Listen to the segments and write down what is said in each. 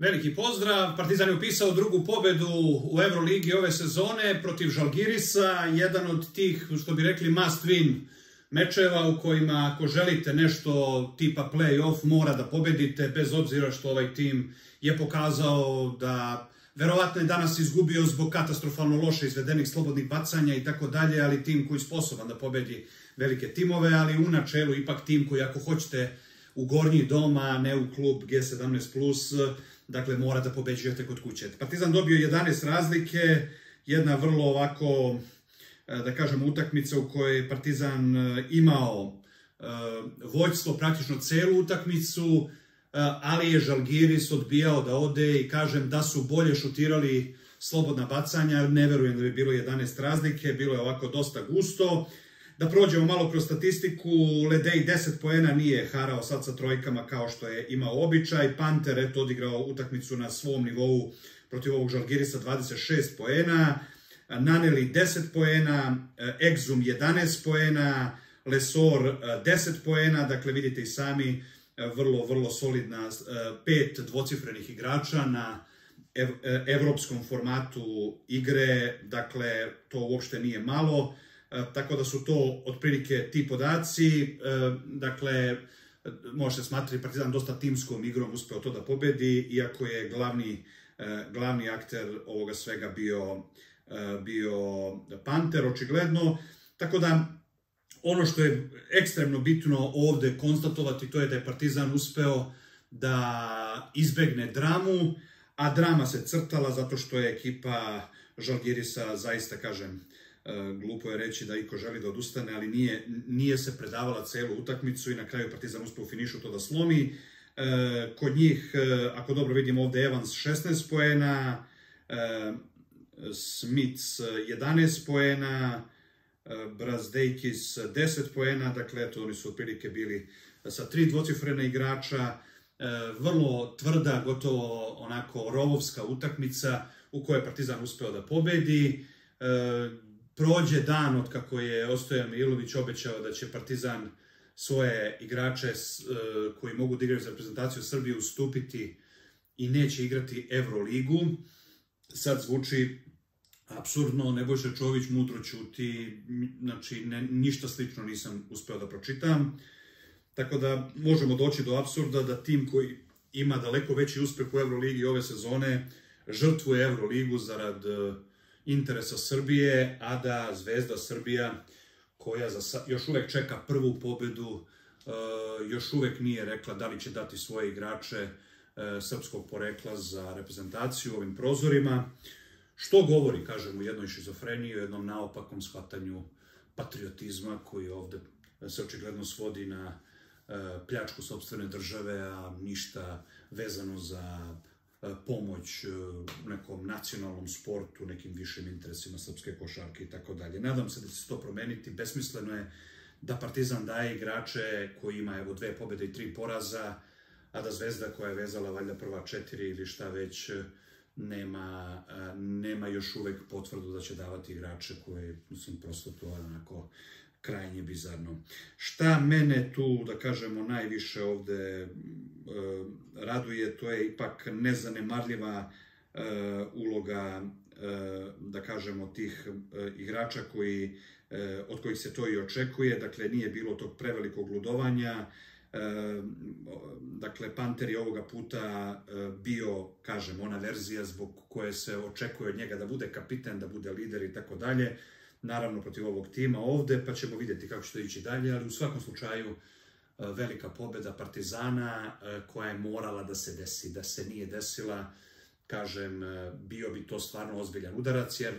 Veliki pozdrav, Partizan je upisao drugu pobedu u Euroligi ove sezone protiv Žalgirisa, jedan od tih, što bi rekli, must win mečeva u kojima ako želite nešto tipa play-off mora da pobedite, bez obzira što ovaj tim je pokazao da verovatno je danas izgubio zbog katastrofalno loše izvedenih slobodnih bacanja i tako dalje, ali tim koji je sposoban da pobedi velike timove, ali u načelu ipak tim koji ako hoćete u gornji doma, ne u klub G17+, dakle mora da pobeđujete kod kuće. Partizan dobio 11 razlike, jedna vrlo ovako, e, da kažem, utakmica u kojoj je Partizan e, imao e, vođstvo praktično celu utakmicu, ali je Žalgiris odbijao da ode i kažem da su bolje šutirali slobodna bacanja, ne verujem da bi bilo 11 razlike, bilo je ovako dosta gusto. Da prođemo malo kroz statistiku, Ledej 10 poena nije harao sad sa trojkama kao što je imao običaj. Panter je odigrao utakmicu na svom nivou protiv ovog Žalgirisa 26 poena. Naneli 10 poena, Exum 11 poena, Lesor 10 poena, dakle vidite i sami vrlo, vrlo solidna pet dvocifrenih igrača na evropskom formatu igre, dakle to uopšte nije malo. E, tako da su to otprilike ti podaci. E, dakle, može se smatrati Partizan dosta timskom igrom uspeo to da pobedi, iako je glavni, e, glavni akter ovoga svega bio, bio Panter, očigledno. Tako da, ono što je ekstremno bitno ovde konstatovati, to je da je Partizan uspeo da izbegne dramu, a drama se crtala zato što je ekipa Žalgirisa, zaista kažem, glupo je reći da iko želi da odustane, ali nije, nije se predavala celu utakmicu i na kraju Partizan uspeo u finišu to da slomi. E, kod njih, e, ako dobro vidimo ovde, Evans 16 poena, Smith 11 poena, Brazdejkis 10 poena, dakle, eto, oni su otprilike bili sa tri dvocifrena igrača, vrlo tvrda, gotovo onako rovovska utakmica u kojoj je Partizan uspeo da pobedi prođe dan od kako je Ostojan Milović obećao da će Partizan svoje igrače e, koji mogu da igraju za reprezentaciju Srbije ustupiti i neće igrati Euroligu. Sad zvuči absurdno, Nebojša Čović mudro ćuti, znači ne, ništa slično nisam uspeo da pročitam. Tako da možemo doći do absurda da tim koji ima daleko veći uspeh u Euroligi ove sezone žrtvuje Euroligu zarad uh, interesa Srbije, a da Zvezda Srbija, koja za, još uvek čeka prvu pobedu, e, još uvek nije rekla da li će dati svoje igrače e, srpskog porekla za reprezentaciju u ovim prozorima, što govori, kažem, u jednoj šizofreniji, u jednom naopakom shvatanju patriotizma koji ovde se očigledno svodi na e, pljačku sobstvene države, a ništa vezano za pomoć e, nekom nacionalnom sportu, nekim višim interesima srpske košarke i tako dalje. Nadam se da će se to promeniti. Besmisleno je da Partizan daje igrače koji ima evo dve pobede i tri poraza, a da Zvezda koja je vezala valjda prva četiri ili šta već nema, e, nema još uvek potvrdu da će davati igrače koji, mislim, prosto to je onako krajnje bizarno. Šta mene tu, da kažemo, najviše ovde e, raduje, to je ipak nezanemarljiva e, uloga, e, da kažemo, tih igrača koji, od kojih se to i očekuje, dakle nije bilo tog prevelikog ludovanja, dakle Panter je ovoga puta bio, kažem, ona verzija zbog koje se očekuje od njega da bude kapiten, da bude lider i tako dalje, naravno protiv ovog tima ovde, pa ćemo videti kako će to ići dalje, ali u svakom slučaju e, velika pobeda Partizana e, koja je morala da se desi, da se nije desila, kažem, e, bio bi to stvarno ozbiljan udarac, jer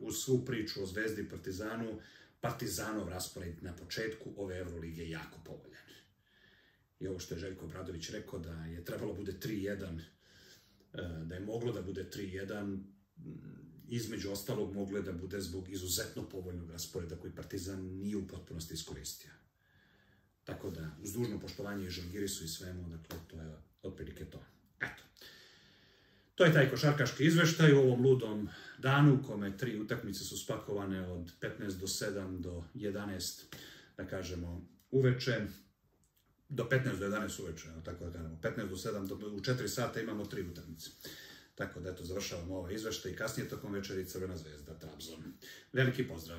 uz svu priču o Zvezdi i Partizanu, Partizanov raspored na početku ove Evrolige je jako povoljan. I ovo što je Željko Bradović rekao da je trebalo bude 3-1, da je moglo da bude 3-1, između ostalog mogle da bude zbog izuzetno povoljnog rasporeda koji Partizan nije u potpunosti iskoristio. Tako da, uz dužno poštovanje i Žalgirisu i svemu, dakle, to je otprilike to. Eto. To je taj košarkaški izveštaj u ovom ludom danu, u kome tri utakmice su spakovane od 15 do 7 do 11, da kažemo, uveče. do 15 do 11 uveče, tako da kažemo, 15 do 7, do, u 4 sata imamo tri utakmice. Tako da eto, završavamo ovaj izveštaj i kasnije tokom večeri Crvena zvezda, Trabzon. Veliki pozdrav!